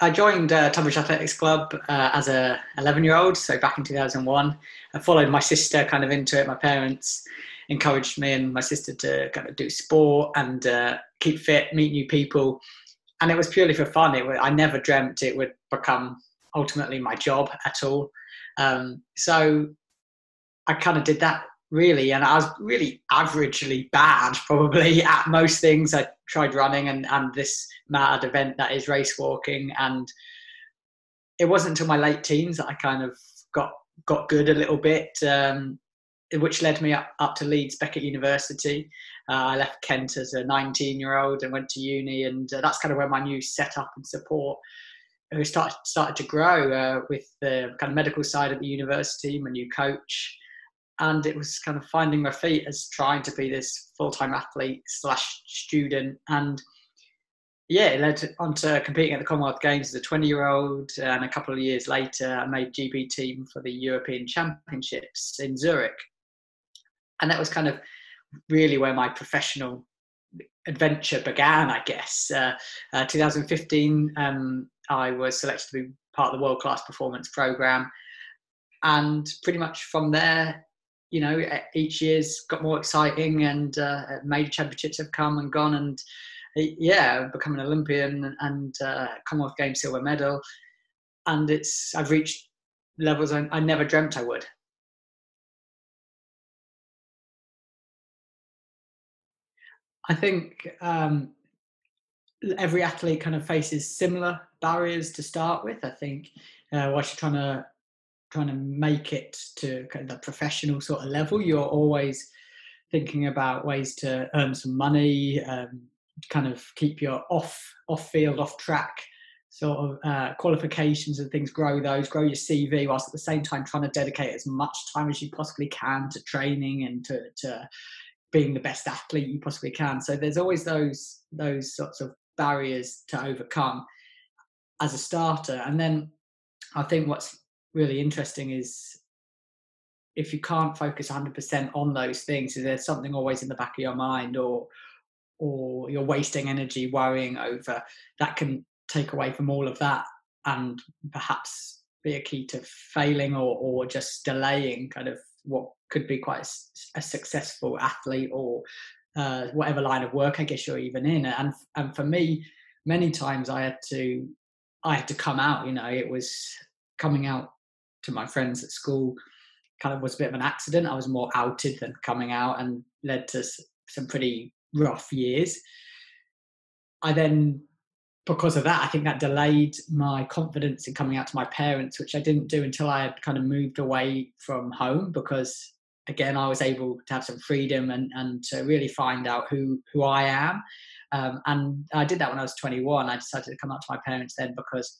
I joined uh, Tonbridge Athletics Club uh, as a 11 year old, so back in 2001. I followed my sister kind of into it. My parents encouraged me and my sister to kind of do sport and uh, keep fit, meet new people, and it was purely for fun. It I never dreamt it would become ultimately my job at all. Um, so I kind of did that really, and I was really averagely bad probably at most things. I tried running and, and this mad event that is race walking, and it wasn't until my late teens that I kind of got got good a little bit, um, which led me up, up to Leeds Beckett University. Uh, I left Kent as a 19 year old and went to uni, and uh, that's kind of where my new setup and support uh, started started to grow uh, with the kind of medical side of the university, my new coach, and it was kind of finding my feet as trying to be this full-time athlete slash student. And yeah it led on to competing at the commonwealth games as a 20 year old and a couple of years later i made gb team for the european championships in zurich. And that was kind of really where my professional adventure began i guess. Uh, uh, 2015 um, i was selected to be part of the world class performance program. And pretty much from there you know, each year's got more exciting, and uh, major championships have come and gone, and yeah, become an Olympian and uh, Commonwealth Games silver medal, and it's I've reached levels I, I never dreamt I would. I think um, every athlete kind of faces similar barriers to start with. I think uh, whilst you're trying to trying to make it to kind of the professional sort of level, you're always thinking about ways to earn some money, um, kind of keep your off off field, off track sort of uh, qualifications and things, grow those, grow your CV, whilst at the same time trying to dedicate as much time as you possibly can to training and to, to being the best athlete you possibly can. So there's always those those sorts of barriers to overcome as a starter, and then I think what's really interesting is if you can't focus 100% on those things is there's something always in the back of your mind or or you're wasting energy worrying over that can take away from all of that and perhaps be a key to failing or, or just delaying kind of what could be quite a, a successful athlete or uh, whatever line of work I guess you're even in. And and for me, many times I had to I had to come out. You know, it was coming out to my friends at school kind of was a bit of an accident. I was more outed than coming out and led to some pretty rough years. I then, because of that, I think that delayed my confidence in coming out to my parents, which I didn't do until I had kind of moved away from home because again I was able to have some freedom and, and to really find out who who I am. Um, and I did that when I was 21. I decided to come out to my parents then because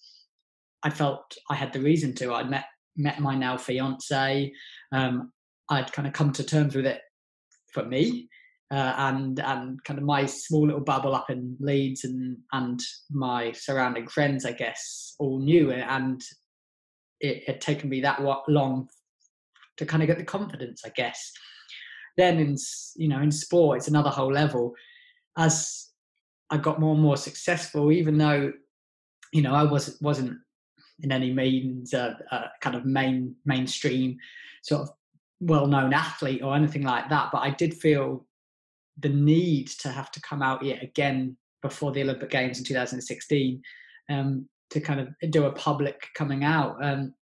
I felt I had the reason to. I'd met met my now fiance. Um, I'd kind of come to terms with it for me, uh, and and kind of my small little bubble up in Leeds and and my surrounding friends, I guess, all knew it, and it had taken me that long to kind of get the confidence, I guess. Then in you know in sport, it's another whole level. As I got more and more successful, even though you know I was wasn't in any means a, a kind of main mainstream sort of well-known athlete or anything like that. But i did feel the need to have to come out yet again before the olympic games in 2016 um, to kind of do a public coming out. Um,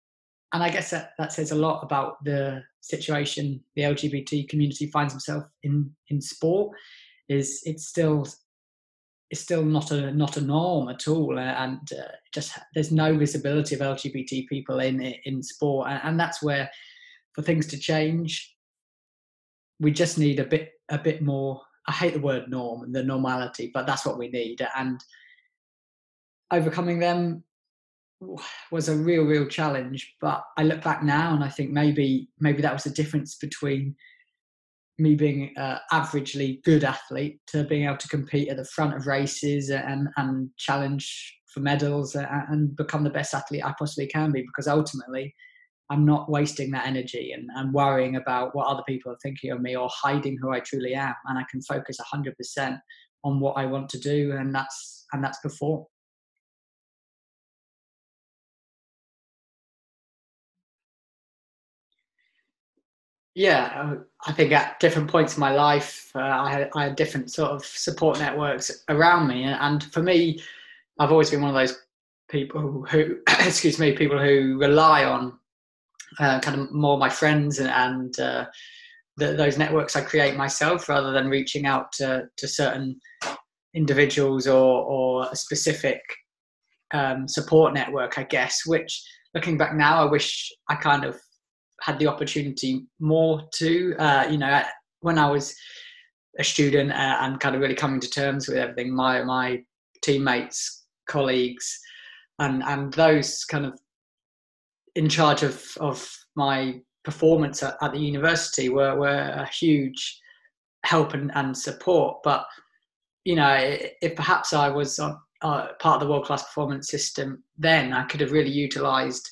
and i guess that, that says a lot about the situation the lgbt community finds themselves in in sport is it's still is still not a not a norm at all, and uh, just there's no visibility of LGBT people in in sport, and, and that's where for things to change, we just need a bit a bit more. I hate the word norm, the normality, but that's what we need, and overcoming them was a real real challenge. But I look back now and I think maybe maybe that was the difference between me being an averagely good athlete to being able to compete at the front of races and and challenge for medals and become the best athlete I possibly can be because ultimately I'm not wasting that energy and, and worrying about what other people are thinking of me or hiding who I truly am. And I can focus 100% on what I want to do and that's and that's perform yeah, I think at different points in my life, uh, I, had, I had different sort of support networks around me, and for me, I've always been one of those people who, excuse me, people who rely on uh, kind of more my friends and, and uh, the, those networks I create myself rather than reaching out to, to certain individuals or, or a specific um, support network, I guess, which looking back now, I wish I kind of had the opportunity more to, uh, you know, when I was a student uh, and kind of really coming to terms with everything, my, my teammates, colleagues, and, and those kind of in charge of, of my performance at, at the university were, were a huge help and, and support. But, you know, if perhaps I was on, uh, part of the world class performance system then, I could have really utilized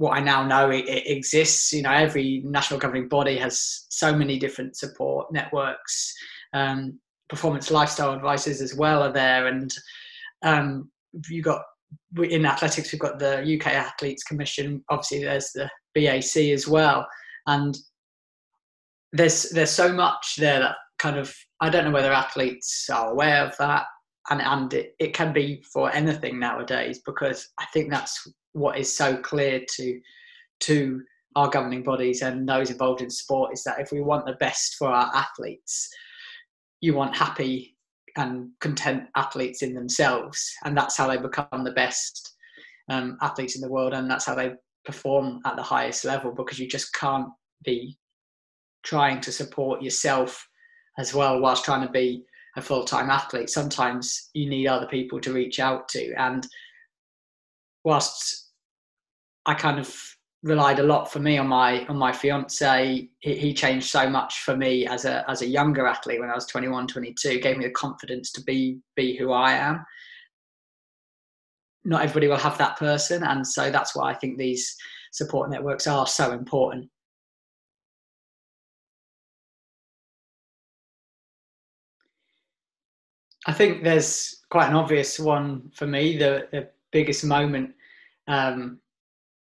what I now know it, it, exists. You know, every national governing body has so many different support networks. Um, performance lifestyle advisors as well are there, and um, you got in athletics we've got the UK Athletes Commission. Obviously, there's the BAC as well, and there's there's so much there that kind of I don't know whether athletes are aware of that, and and it, it can be for anything nowadays because I think that's what is so clear to to our governing bodies and those involved in sport is that if we want the best for our athletes, you want happy and content athletes in themselves, and that's how they become the best um, athletes in the world, and that's how they perform at the highest level because you just can't be trying to support yourself as well whilst trying to be a full-time athlete sometimes you need other people to reach out to. And whilst I kind of relied a lot for me on my on my fiance he, he, changed so much for me as a as a younger athlete when i was 21 22 gave me the confidence to be be who i am. Not everybody will have that person and so that's why i think these support networks are so important i think there's quite an obvious one for me the, the biggest moment um,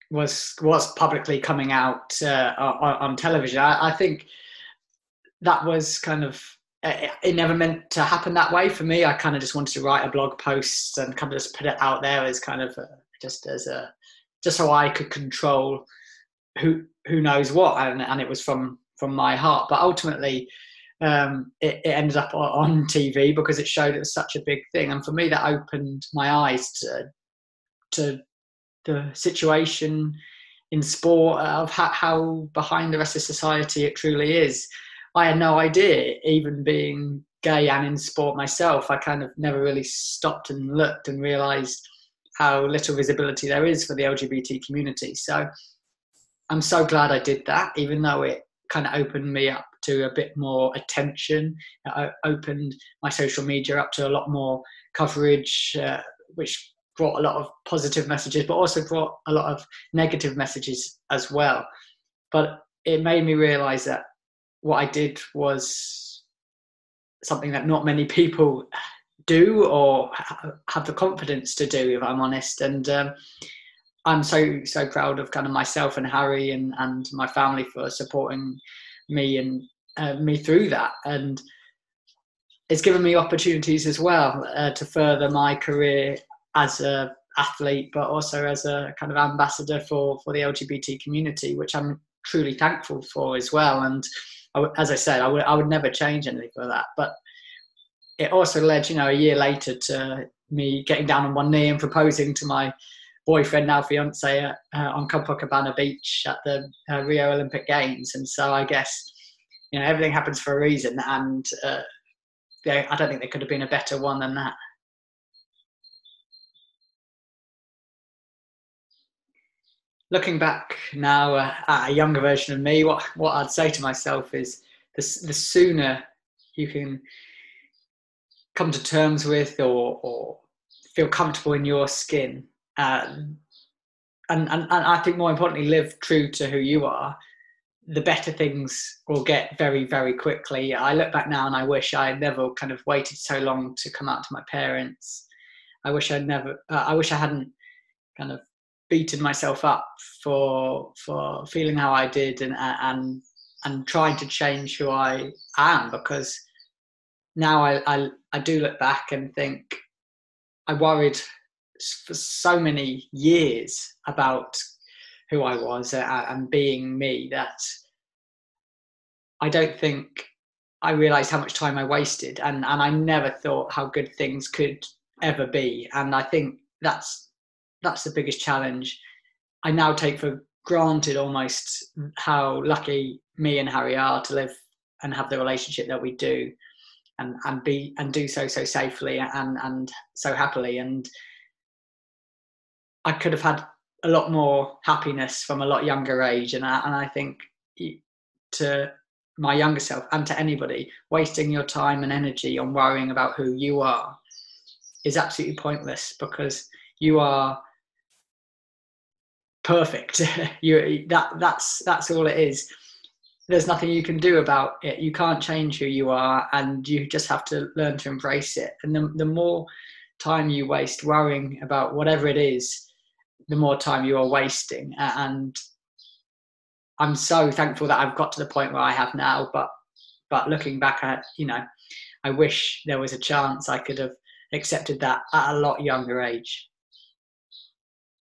was was publicly coming out uh, on, on, television. I, I, think that was kind of it never meant to happen that way for me. I kind of just wanted to write a blog post and kind of just put it out there as kind of a, just as a just so I could control who who knows what, and, and it was from from my heart. But ultimately, um, it, it, ended up on TV because it showed it was such a big thing, and for me, that opened my eyes to to the situation in sport of how, how behind the rest of society it truly is. I had no idea, even being gay and in sport myself, I kind of never really stopped and looked and realised how little visibility there is for the LGBT community. So I'm so glad I did that, even though it kind of opened me up to a bit more attention. It opened my social media up to a lot more coverage, uh, which brought a lot of positive messages, but also brought a lot of negative messages as well. But it made me realize that what I did was something that not many people do or have the confidence to do, if I'm honest. And um, I'm so so proud of kind of myself and Harry and and my family for supporting me and uh, me through that. And it's given me opportunities as well uh, to further my career as a athlete, but also as a kind of ambassador for for the LGBT community, which I'm truly thankful for as well. And as I said, I would I would never change anything for that. But it also led, you know, a year later to me getting down on one knee and proposing to my boyfriend, now fiance, uh, on Copacabana Beach at the uh, Rio Olympic Games. And so I guess, you know, everything happens for a reason. And uh, I don't think there could have been a better one than that. looking back now uh, at a younger version of me, what what I'd say to myself is the the sooner you can come to terms with or or feel comfortable in your skin, uh, and, and and I think more importantly, live true to who you are. The better things will get very, very quickly. I look back now and I wish I had never kind of waited so long to come out to my parents. I wish I'd never. Uh, I wish I hadn't kind of beaten myself up for for feeling how I did and and and trying to change who I am because now I, I, I do look back and think I worried for so many years about who I was uh, and being me that I don't think I realized how much time I wasted and, and I never thought how good things could ever be. And I think that's that's the biggest challenge. I now take for granted almost how lucky me and Harry are to live and have the relationship that we do and and be and do so so safely and and so happily and I could have had a lot more happiness from a lot younger age and I, and I think to my younger self and to anybody wasting your time and energy on worrying about who you are is absolutely pointless because you are perfect you that that's that's all it is there's nothing you can do about it. You can't change who you are, and you just have to learn to embrace it. And the, the more time you waste worrying about whatever it is, the more time you are wasting. And I'm so thankful that I've got to the point where I have now. But but looking back at you know, I wish there was a chance I could have accepted that at a lot younger age.